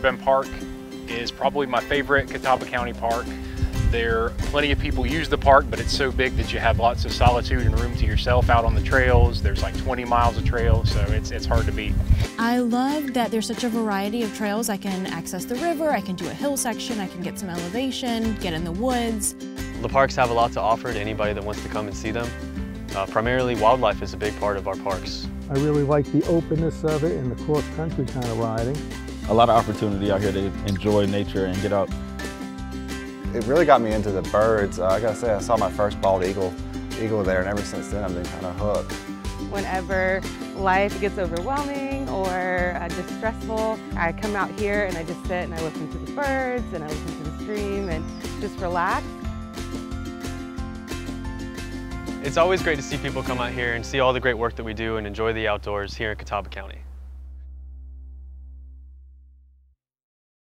Riverbend Park is probably my favorite Catawba County park. There, are plenty of people use the park, but it's so big that you have lots of solitude and room to yourself out on the trails. There's like 20 miles of trails, so it's, it's hard to beat. I love that there's such a variety of trails. I can access the river, I can do a hill section, I can get some elevation, get in the woods. The parks have a lot to offer to anybody that wants to come and see them. Uh, primarily, wildlife is a big part of our parks. I really like the openness of it and the cross-country kind of riding. A lot of opportunity out here to enjoy nature and get out. It really got me into the birds. Uh, I gotta say, I saw my first bald eagle, eagle there, and ever since then I've been kind of hooked. Whenever life gets overwhelming or uh, just stressful, I come out here and I just sit and I listen to the birds and I listen to the stream and just relax. It's always great to see people come out here and see all the great work that we do and enjoy the outdoors here in Catawba County.